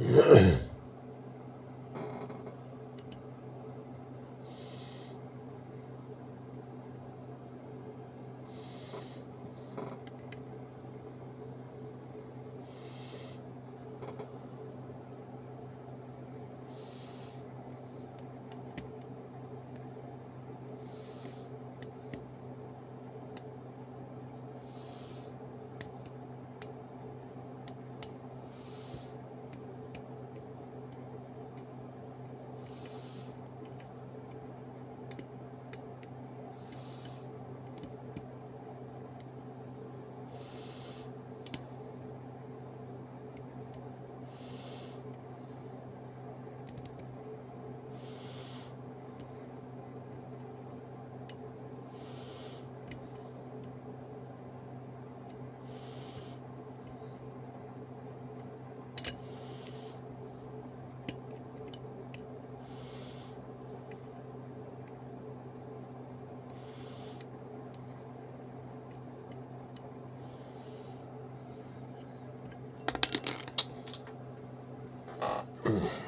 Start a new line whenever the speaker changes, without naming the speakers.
Yeah. 嗯